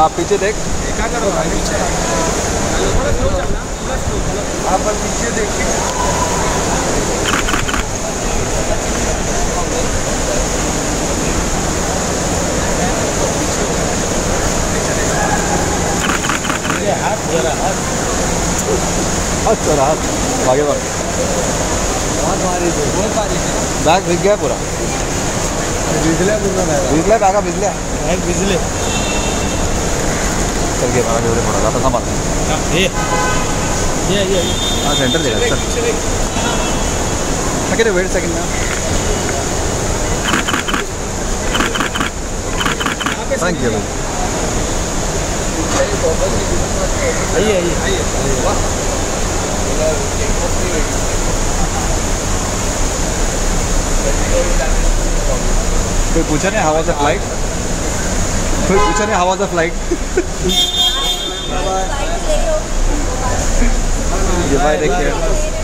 आप पीछे देख। आप पीछे देखिए। हाथ चला हाथ। आगे बढ़। बैग भिग गया पूरा। पूर्ण नाही भिजल्या बॅगा चल घे मला एवढे पडा आता सांभाळ हे ये ये हा सेंटर दे चल सेकंड वेट सेकंड ना। थैंक यू आइए आइए। कोई पूछा नहीं हाउ वाज द फ़्लाइट कोई पूछा नहीं how was the flight bye take